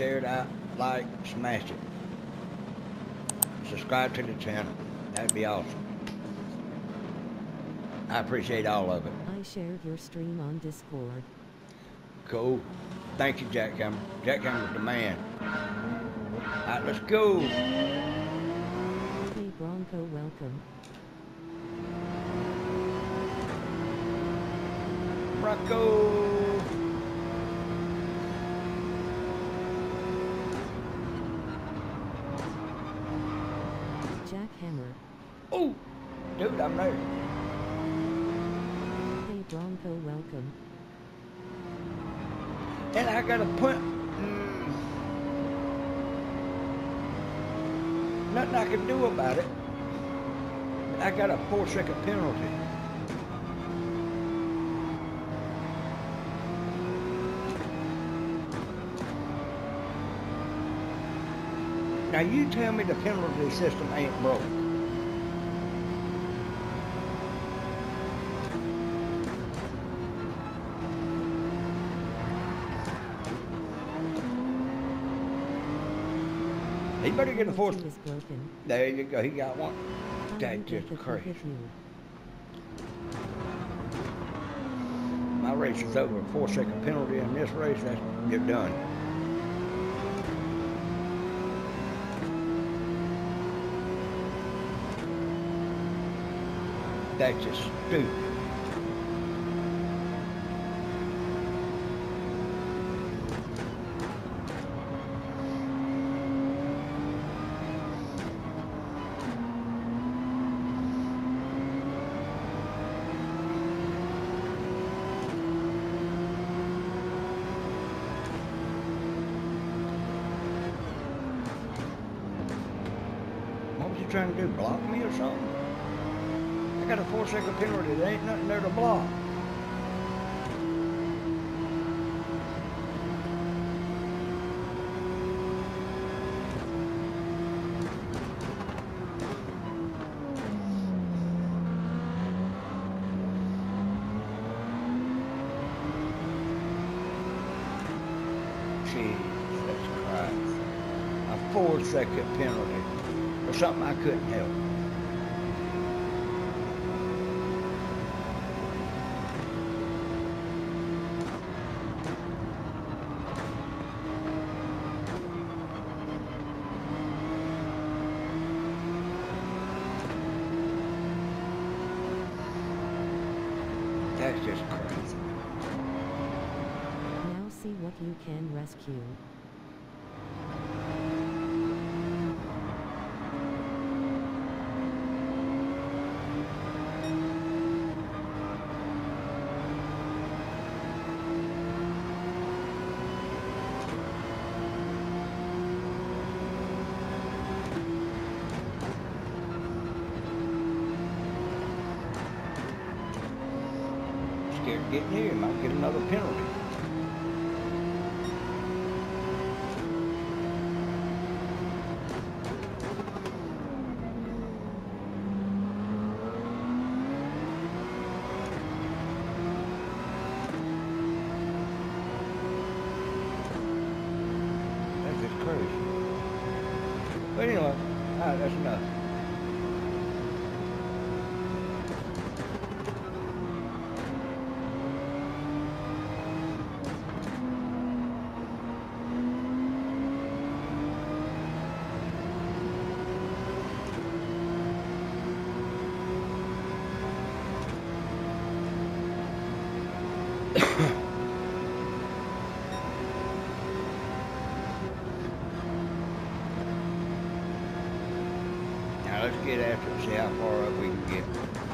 share it out, like, smash it. Subscribe to the channel. That'd be awesome. I appreciate all of it. I shared your stream on Discord. Cool. Thank you, Jackhammer. Jackhammer's the man. All right, let's go. Hey Bronco, welcome. Rocco. Jackhammer. Oh, dude, I'm there. Hey Bronco, welcome. And I got a point. Mm, nothing I can do about it. I got a four second penalty. Now you tell me the penalty system ain't broke. He better get a fourth. Penalty is broken. There you go. He got one. That just crazy. My race is over. Four second penalty in this race. That's you're done. That's just stupid. Trying to do? Block me or something? Got a four second penalty. There ain't nothing there to block. Jesus Christ. A four second penalty for something I couldn't help. That's just crazy. Now see what you can rescue. Scared getting here. Might get another penalty. That's just crazy. But anyway, all right, that's let's get after it, see how far up we can get.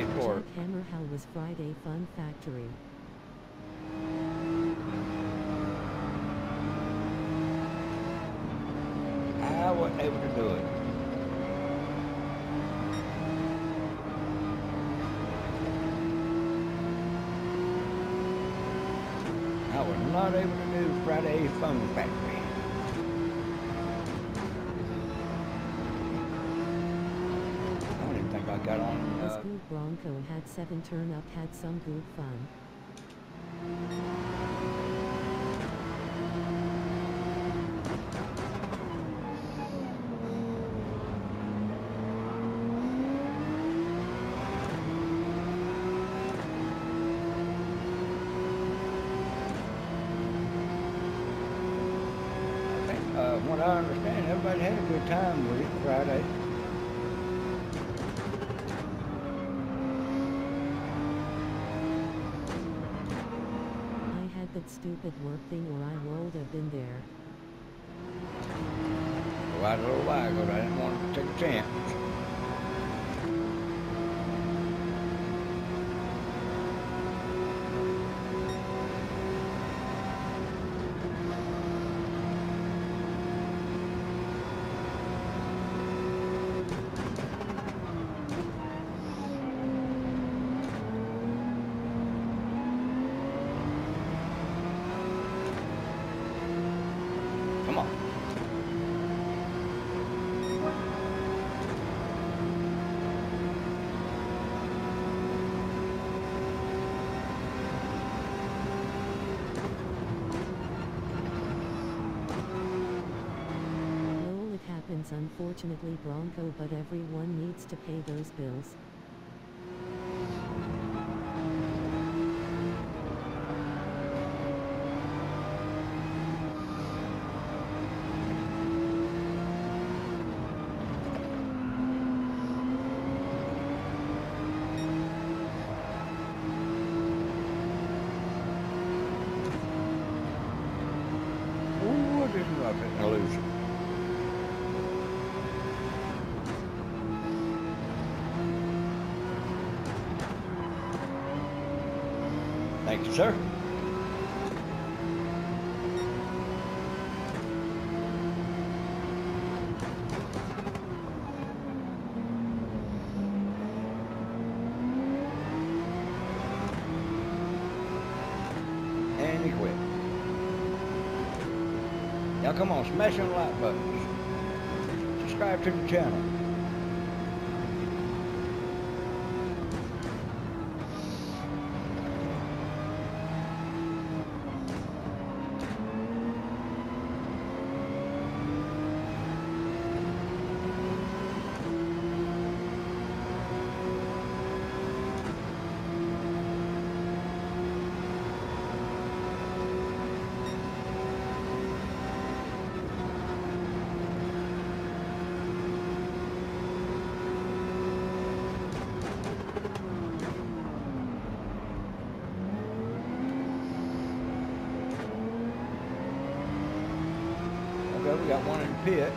it for? Hammer Hell was Friday Fun Factory. I wasn't able to do it. I was not able to do Friday Fun Factory. Got on. This Uh, good Bronco had seven turn up had some good fun. I think, uh, what I understand, everybody had a good time with it Friday. I that stupid work thing or I would have been there. Quite a little while ago, but I didn't want to take a chance. Unfortunately Bronco but everyone needs to pay those bills. Thank you, sir. And he quit. Now come on, smash them like buttons. Subscribe to the channel. Got one in pit.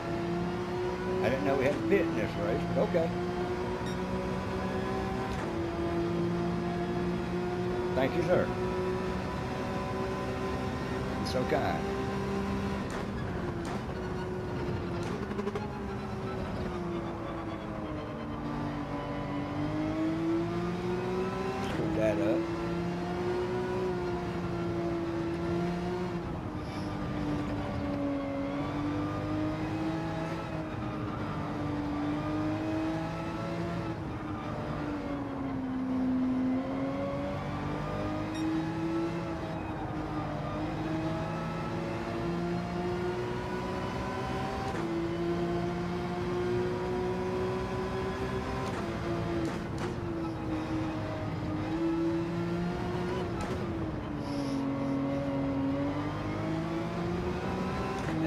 I didn't know we had a pit in this race, but okay. Thank you, sir. You're so kind.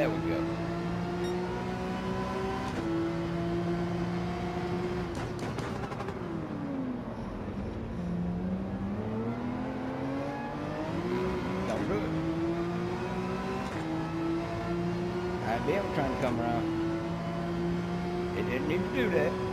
There we go. Don't do it. I'd trying to come around. It didn't need to do that.